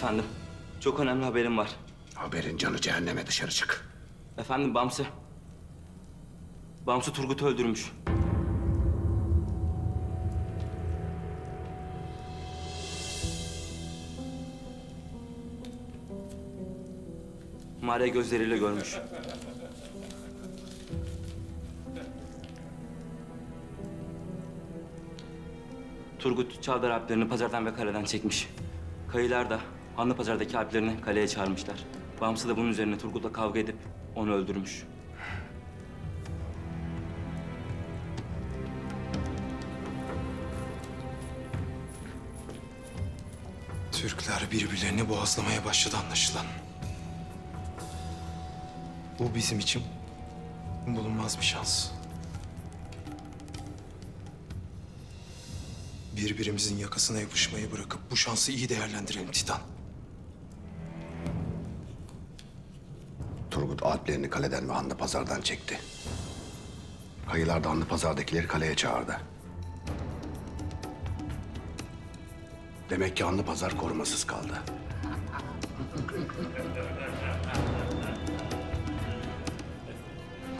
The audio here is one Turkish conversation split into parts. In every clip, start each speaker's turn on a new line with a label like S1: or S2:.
S1: Efendim, çok önemli haberim var.
S2: Haberin canı cehenneme dışarı çık.
S1: Efendim Bamsı. Bamsı Turgut'u öldürmüş. Maria gözleriyle görmüş. Turgut Çağdar alplerini pazardan ve kaleden çekmiş. Kayılar da Hanlı Pazar'daki alplerini kaleye çağırmışlar. Bamsı da bunun üzerine Turgut'la kavga edip onu öldürmüş.
S3: Türkler birbirlerini boğazlamaya başladı anlaşılan. Bu bizim için bulunmaz bir şans. Birbirimizin yakasına yapışmayı bırakıp bu şansı iyi değerlendirelim Titan.
S2: Alplerini kaleden ve Hanlı Pazar'dan çekti. Kayılar da Hanlı Pazar'dakileri kaleye çağırdı. Demek ki Hanlı Pazar korumasız kaldı.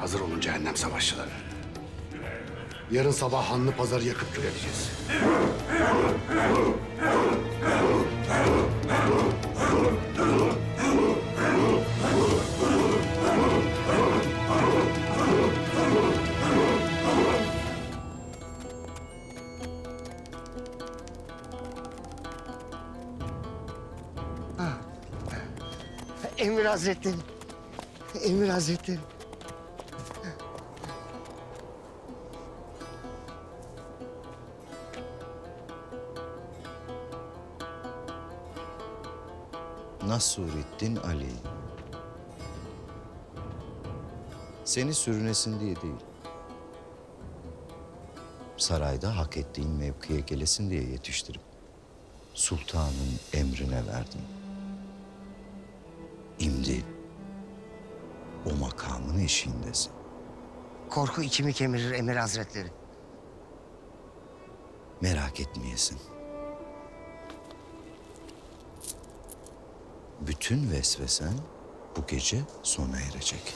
S2: Hazır olun cehennem savaşçıları. Yarın sabah Hanlı Pazar'ı yakıp kül
S4: Emir Hazretleri. Emir Hazretleri.
S5: Nasurettin Ali. Seni sürünesin diye değil. Sarayda hak ettiğin mevkiye gelesin diye yetiştirip sultanın emrine verdim. Şimdi o makamın eşiğindesin.
S4: Korku içimi kemirir Emir Hazretleri.
S5: Merak etmeyesin. Bütün vesvesen bu gece sona erecek.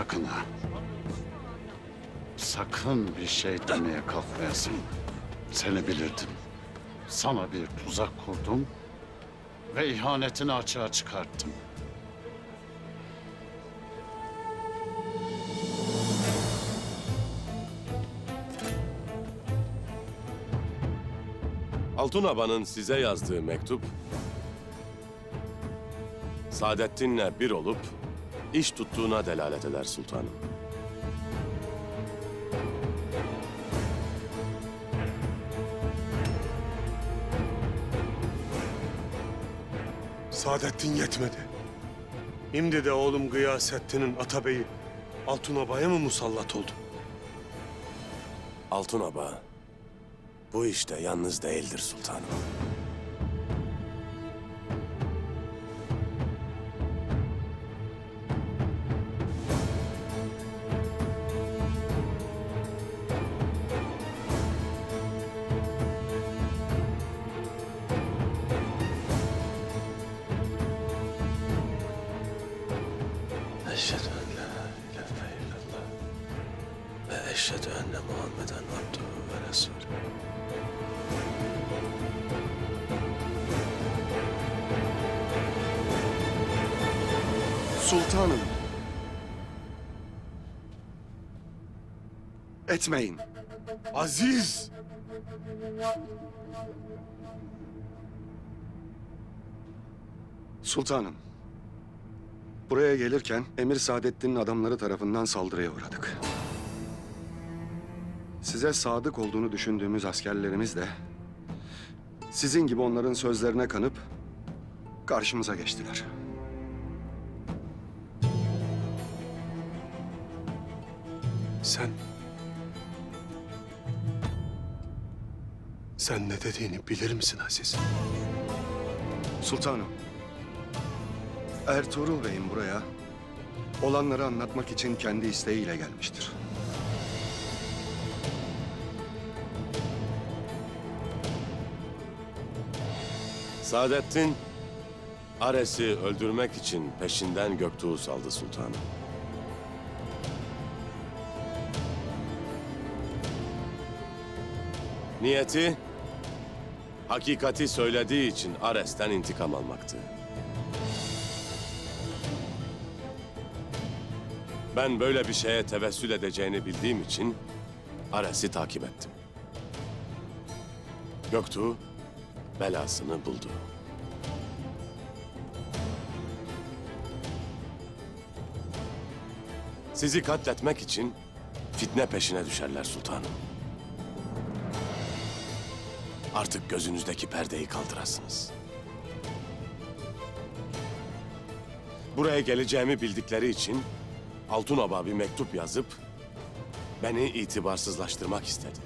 S6: Sakın ha. Sakın bir şey demeye kalkmayasın. Seni bilirdim. Sana bir tuzak kurdum ve ihanetini açığa çıkarttım.
S7: Altun Aba'nın size yazdığı mektup... Saadettin'le bir olup iş tuttuğuna delalet eder sultanım.
S8: Saadettin yetmedi. Şimdi de oğlum Gıyasettin'in Atabeyi Altunoba'ya mı musallat oldu?
S7: Altun Aba bu işte yalnız değildir sultanım.
S9: Eşhedü en la ilahe illallah ve eşhedü enne Muhammeden abduhu ve resulü.
S8: Sultanım. Etmeyin.
S10: Aziz!
S9: Sultanım. Buraya gelirken Emir Saadettin'in adamları tarafından saldırıya uğradık. Size sadık olduğunu düşündüğümüz askerlerimiz de sizin gibi onların sözlerine kanıp karşımıza geçtiler.
S10: Sen... Sen ne dediğini bilir misin Aziz?
S9: Sultanım. Ertuğrul Bey'in buraya olanları anlatmak için kendi isteğiyle gelmiştir.
S7: Saadettin, Ares'i öldürmek için peşinden Göktuğ'u saldı sultanım. Niyeti, hakikati söylediği için Ares'ten intikam almaktı. Ben böyle bir şeye tevessül edeceğini bildiğim için Ares'i takip ettim. Göktuğ belasını buldu. Sizi katletmek için fitne peşine düşerler sultanım. Artık gözünüzdeki perdeyi kaldırasınız. Buraya geleceğimi bildikleri için Altınob'a bir mektup yazıp beni itibarsızlaştırmak istedi.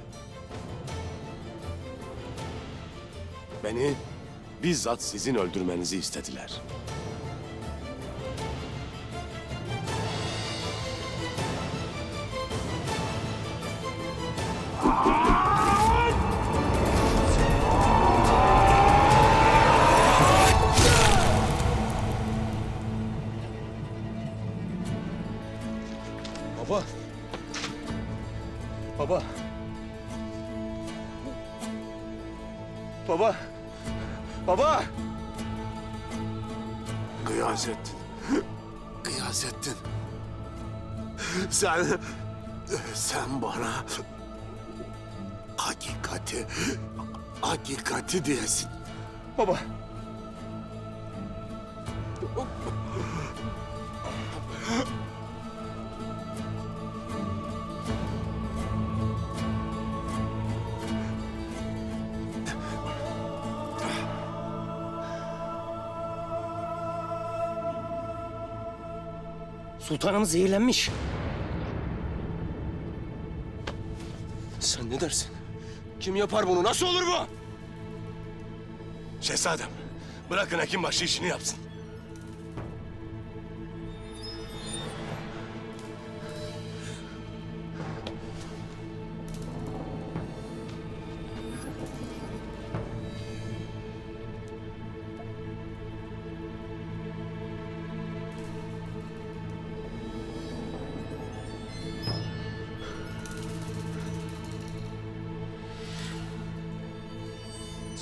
S7: Beni bizzat sizin öldürmenizi istediler.
S10: Baba. Baba. Baba. Baba. Gıyasettin. Gıyasettin. Sen... Sen bana... Hakikati... Hakikati diyesin. Baba.
S11: Sultanımız zehirlenmiş.
S10: Sen ne dersin? Kim yapar bunu? Nasıl olur bu?
S7: Şehzadem, bırakın hekimbaşı işini yapsın.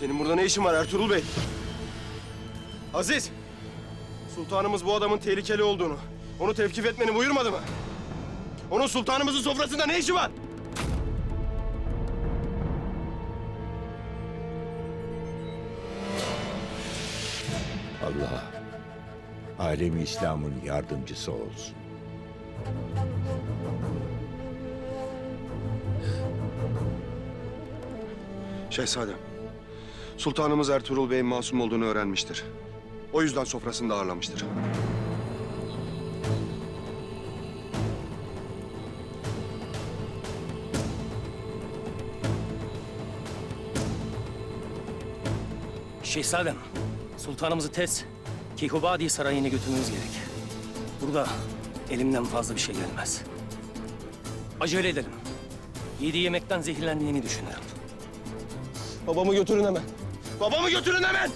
S10: Senin burada ne işin var Ertuğrul Bey? Aziz! Sultanımız bu adamın tehlikeli olduğunu, onu tevkif etmeni buyurmadı mı? Onun sultanımızın sofrasında ne işi var?
S12: Allah alemi İslam'ın yardımcısı olsun.
S9: Şehzadem. Sultanımız Ertuğrul Bey'in masum olduğunu öğrenmiştir. O yüzden sofrasında ağırlamıştır.
S11: Şehzadem, sultanımızı tez Keyhubadi Sarayı'na götürmemiz gerek. Burada elimden fazla bir şey gelmez. Acele edelim. Yediği yemekten zehirlendiğini düşünürüm.
S10: Babamı götürün hemen. Babamı götürün hemen!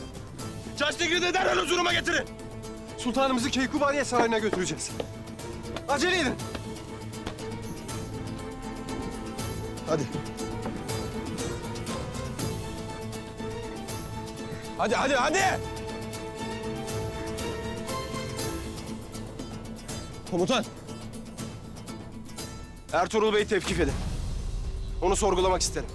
S10: Çarşıdakini derhal huzuruma getirin. Sultanımızı Keykubaniye Sarayı'na götüreceğiz. Acele edin. Hadi. Hadi, hadi, hadi! Komutan. Ertuğrul Bey'i tevkif edin. Onu sorgulamak isterim.